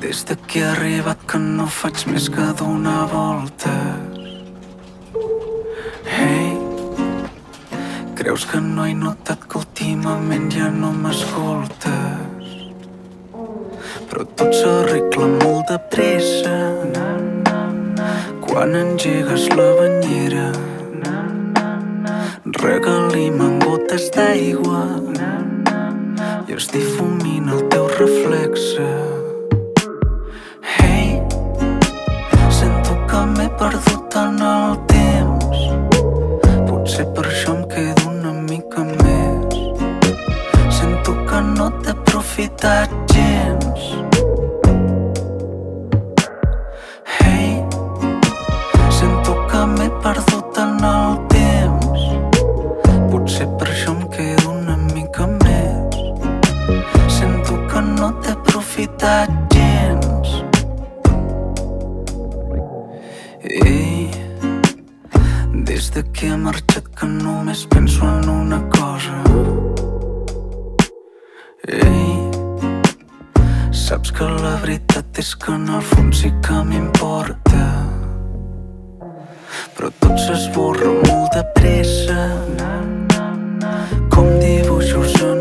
Des de que he arribat que no faig més que donar voltes. Hey, creus que no he notat que últimament ja no m'escoltes? Però tot s'arregla molt de pressa. Quan engegues la banyera regalim amb gotes d'aigua. I es difumina el teu reflexe. Hey, sento que m'he perdut en el temps. Potser per això em quedo una mica més. Sento que no t'he aprofitat gens. Hey, sento que m'he perdut en el temps. Potser per aprofitat gens Ei, des de que he marxat que només penso en una cosa. Ei, saps que la veritat és que en el fons sí que m'importa. Però tot s'esborra molt de pressa. Com dibuixos en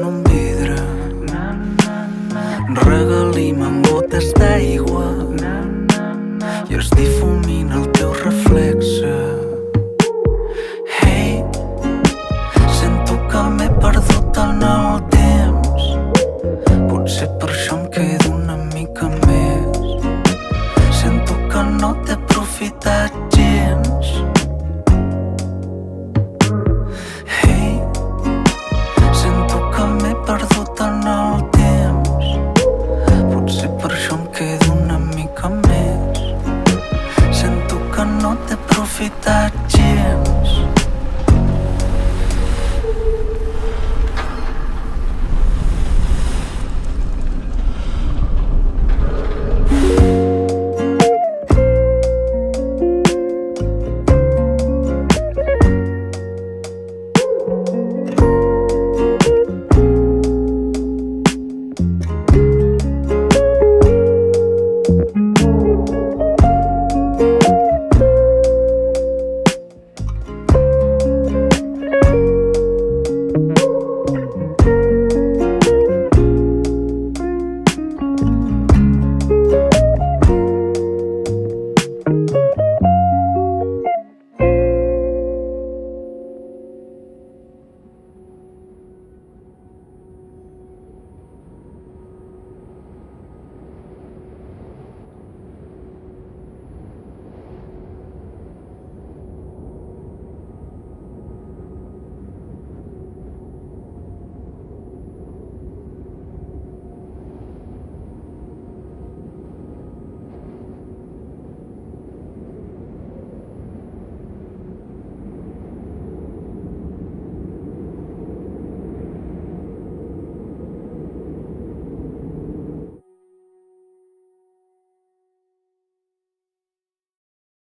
coffee that dims Hey, sento que m'he perdut